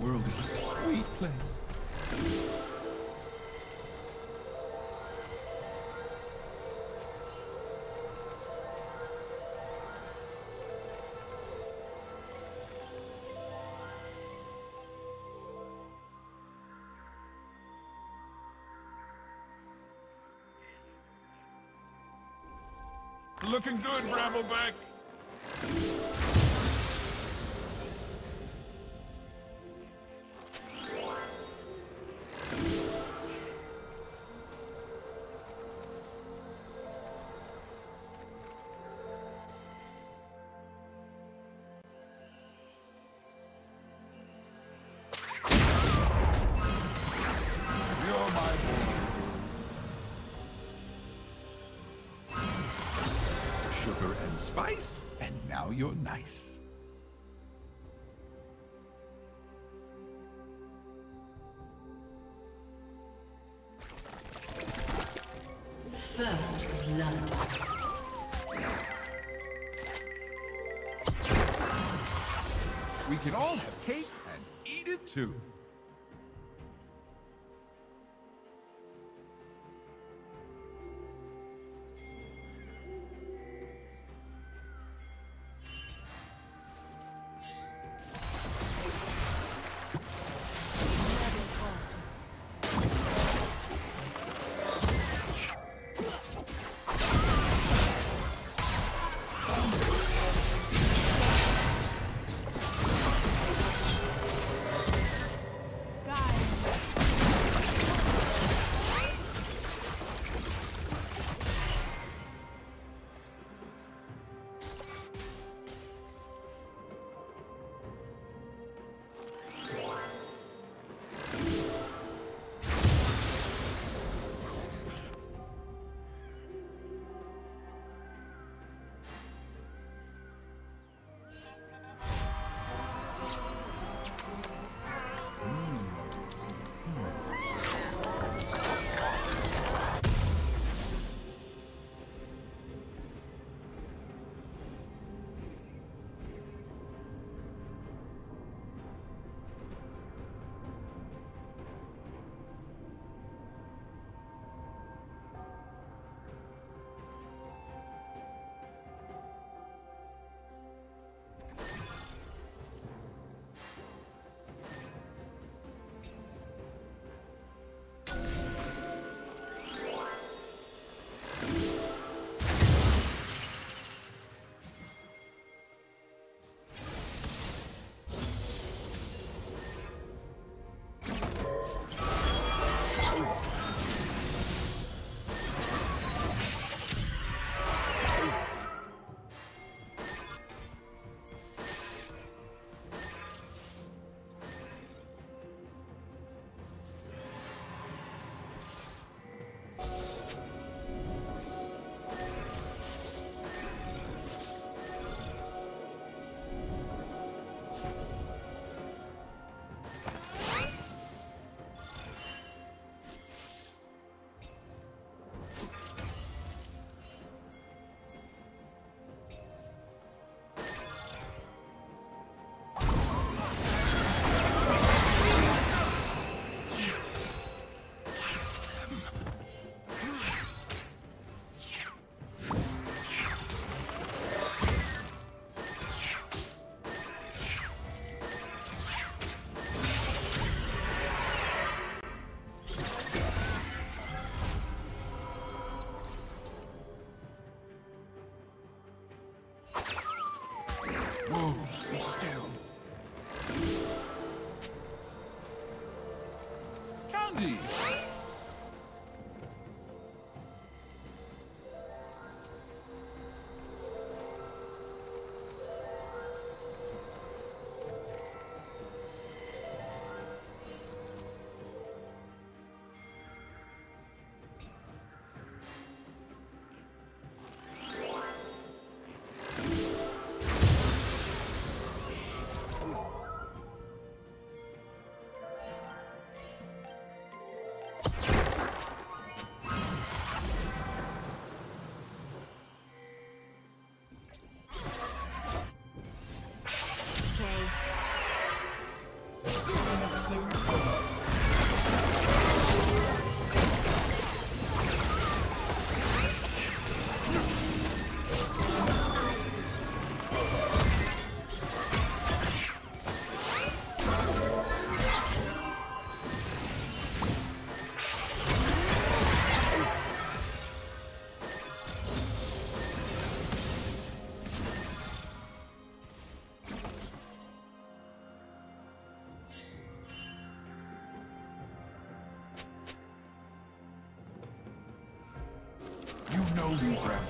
world is a sweet place. Looking good, Brambleback. First blood. We can all have cake and eat it too. program.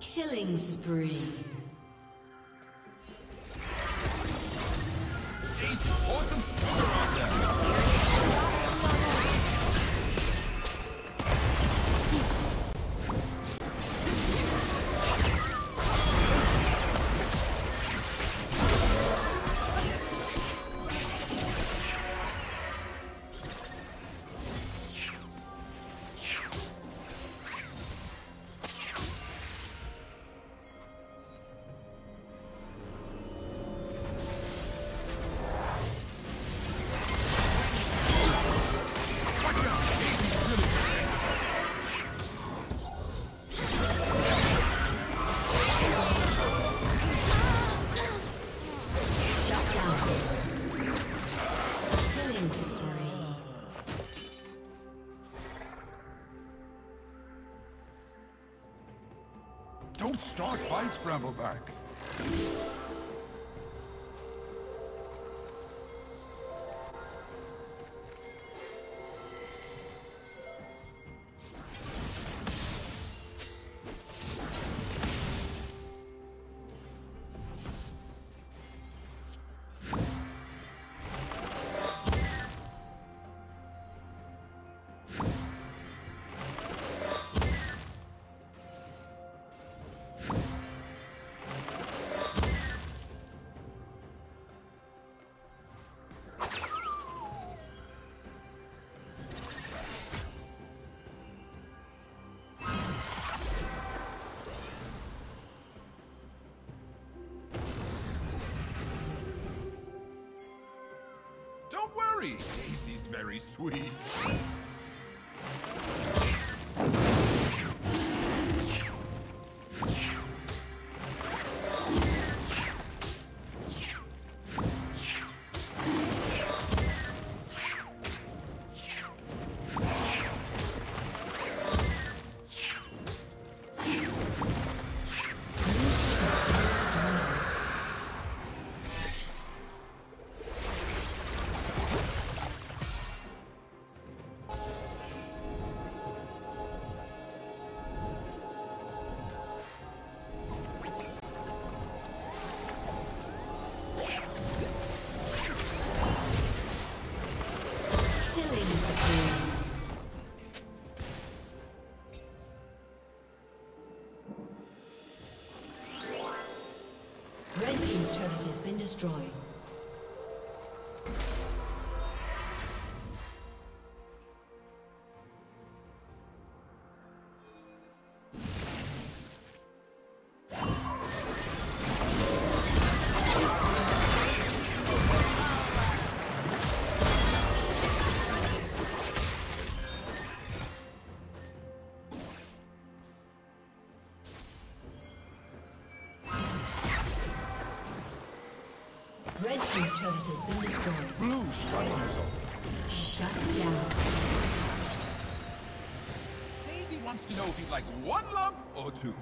Killing spree. Start fights, Brambleback. Don't Daisy's very sweet. Wants to know if you'd like one lump or two.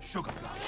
Sugar plum.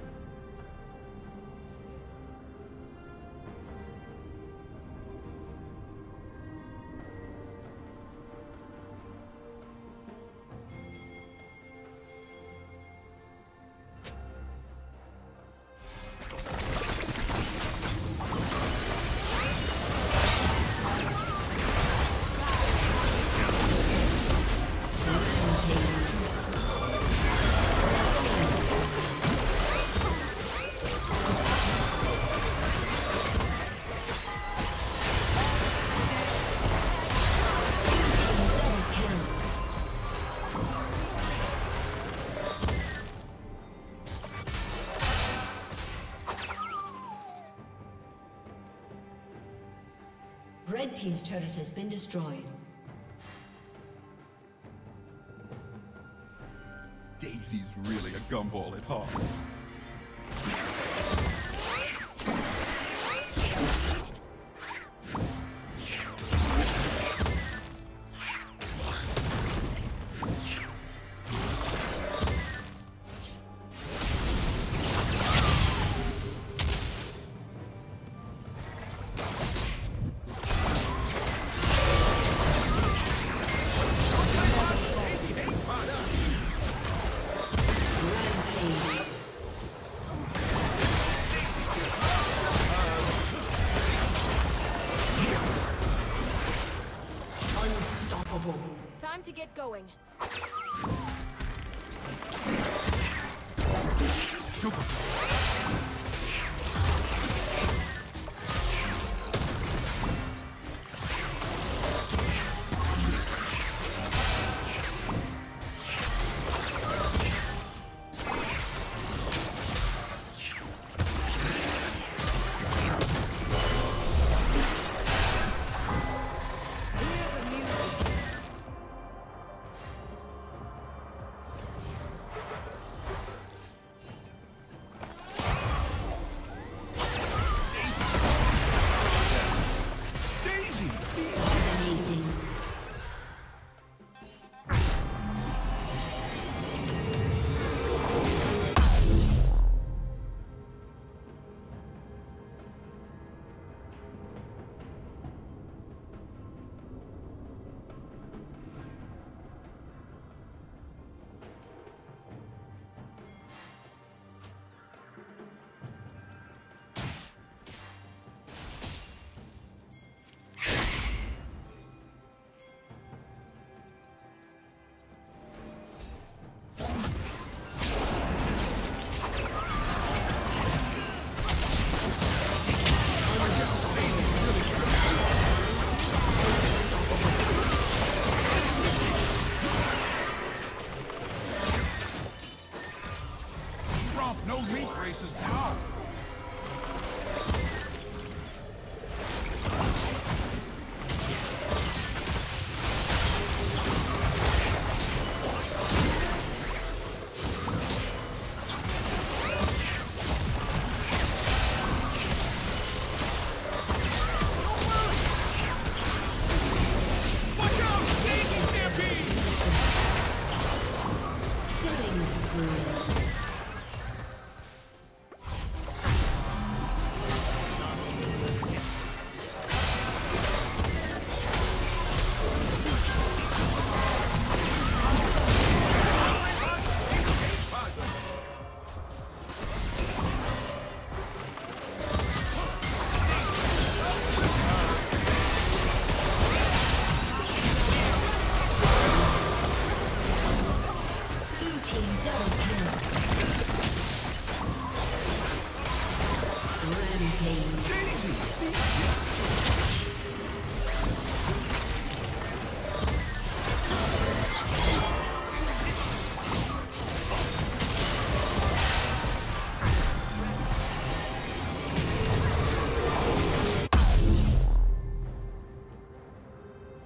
Red Team's turret has been destroyed. Daisy's really a gumball at heart. To get going.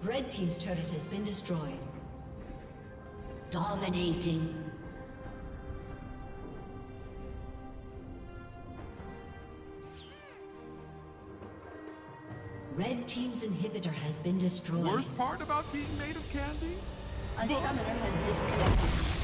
Red Team's turret has been destroyed. Dominating. Red Team's inhibitor has been destroyed. Worst part about being made of candy? A summoner has disconnected.